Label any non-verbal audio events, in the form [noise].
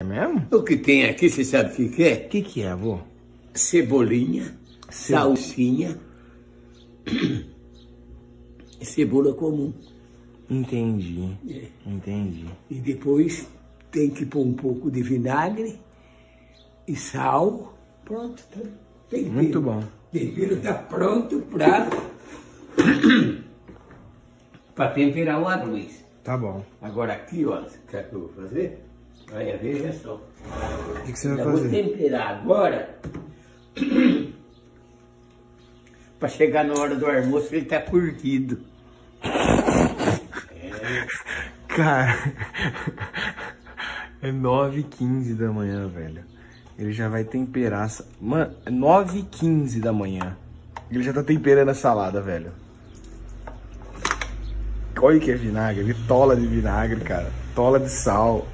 É mesmo? O que tem aqui, você sabe o que, que é? O que que é, avô? Cebolinha, Ce- salsinha e [clears throat] cebola comum. Entendi. É. Entendi. E depois tem que pôr um pouco de vinagre e sal. Pronto, tá. Tempero. Muito bom. O tempero está [coughs] pronto para para temperar o arroz. Tá bom. Agora aqui, ó, o que eu vou fazer? Olha, veja só. O que, que você vai Eu vou fazer? temperar agora. [clears throat] para chegar na hora do almoço ele tá curtido. [laughs] Cara, é 9h15 da manhã, velho. Ele já vai temperar. essa- Mano, é 9h15 da manhã. Ele já tá temperando a salada, velho. Olha que é vinagre. Ele tola de vinagre, cara. Tola de sal.